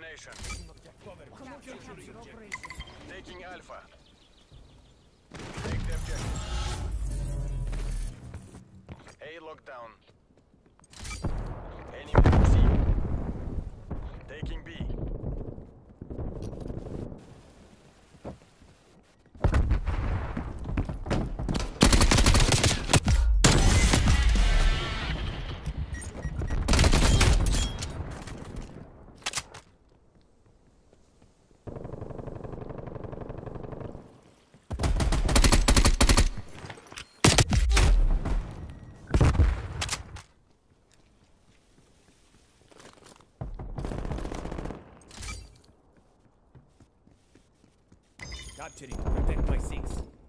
domination. Taking Alpha. Take the objective. A lockdown. Capturing. Protect my six.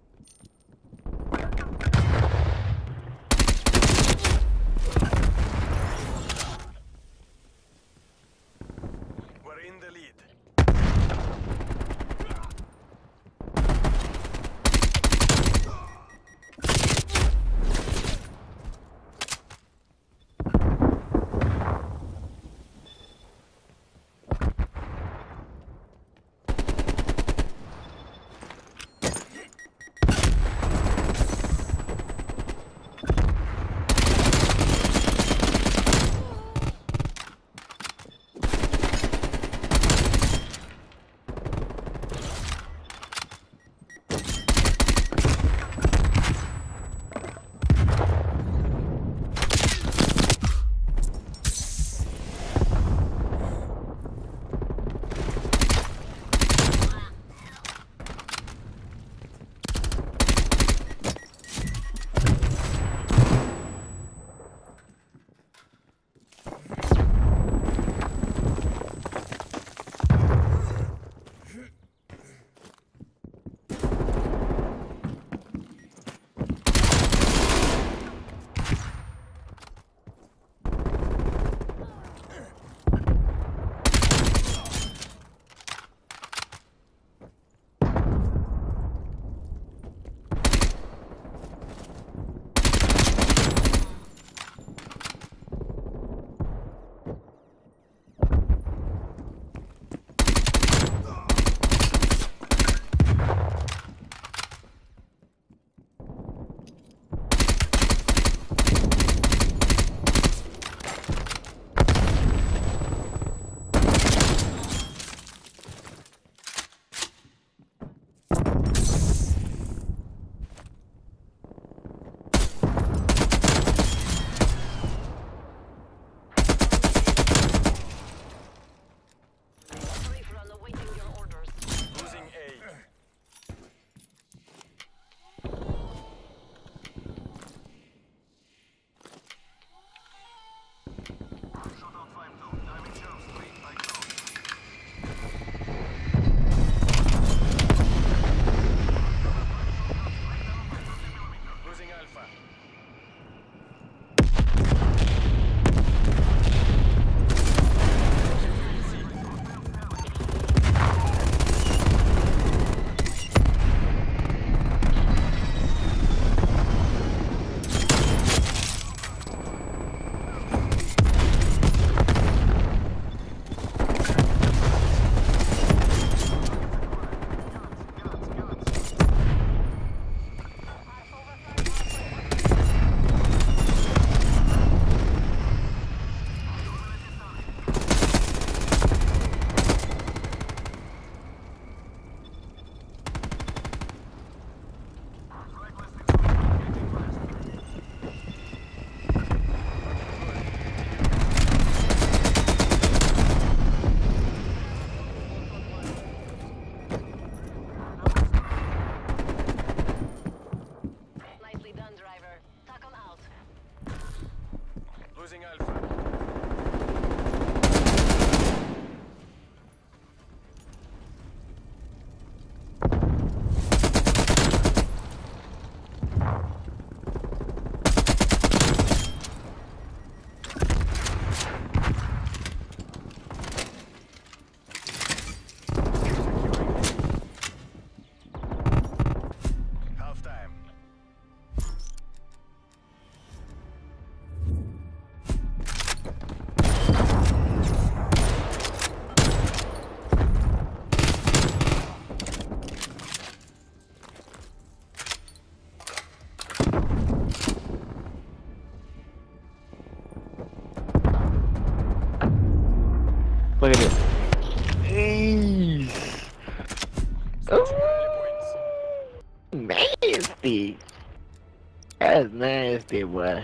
That's nasty, boy.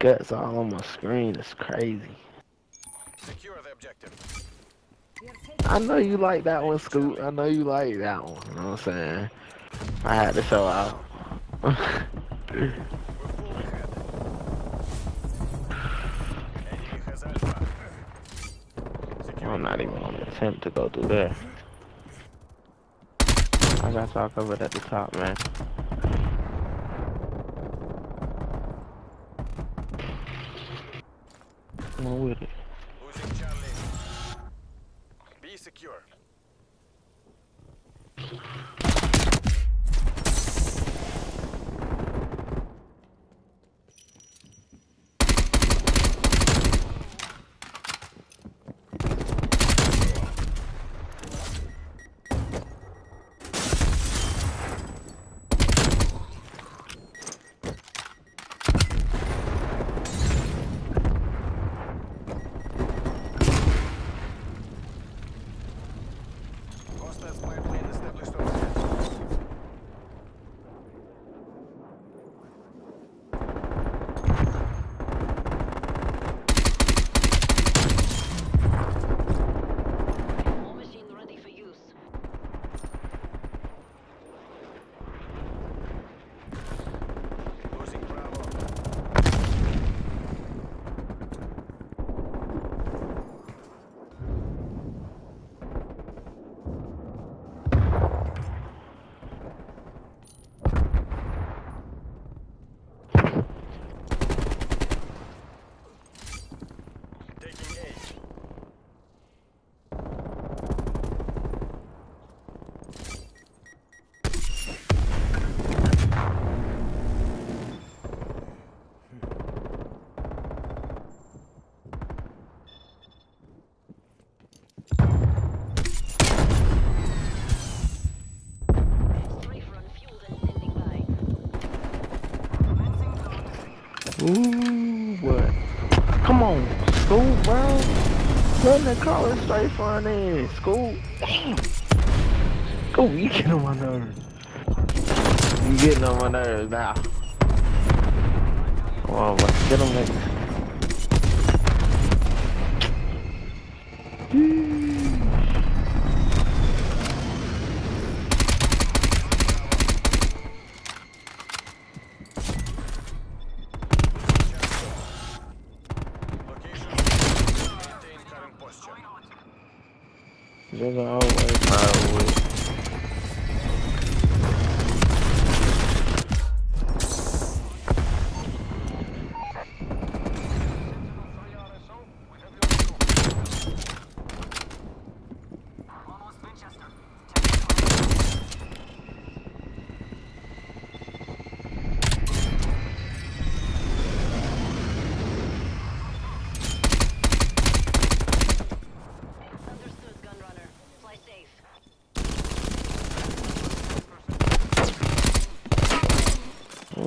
Guts all on my screen. It's crazy. Secure the objective. I know you like that one, Scoot. I know you like that one. You know what I'm saying? I had to show out. We're full ahead. Enemy has Alpha. Secure I'm not even gonna attempt to go through there. I got y'all covered at the top, man. Come on with it. Ooh, what? Come on, school, bro. Run the collar straight front end. School. Damn. Go, you getting on my nerves. You getting on my nerves now. Come on, bro. Get him next. Just always my way.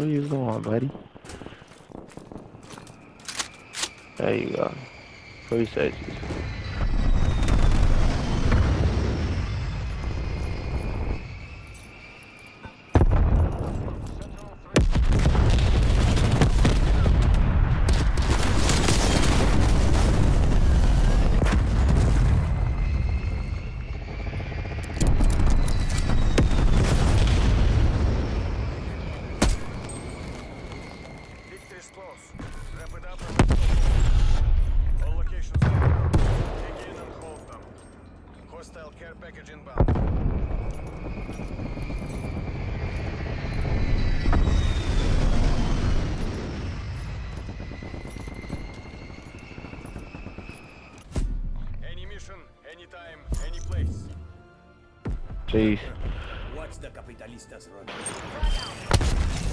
Where you going, buddy? There you go. Appreciate you. Care package inbound. Any mission, anytime, any place. Jeez. Watch the capitalistas run.